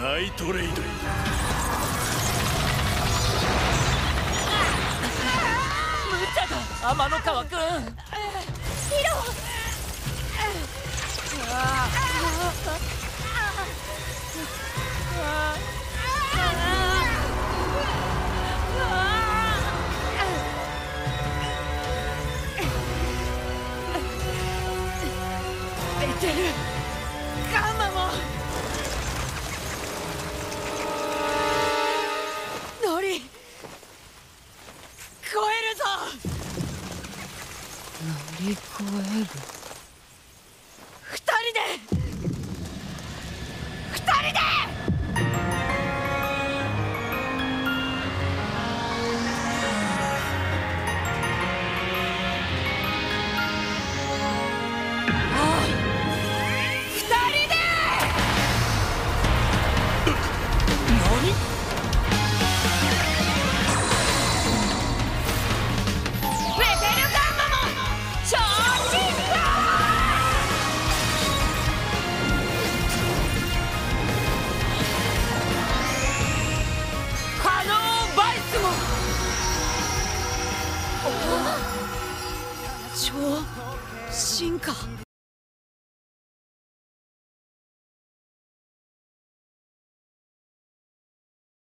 ナイトレイド無茶だ。天の川くんヒロ出てる。ガンマ乗り越える二人で二人でああ二人で何進化。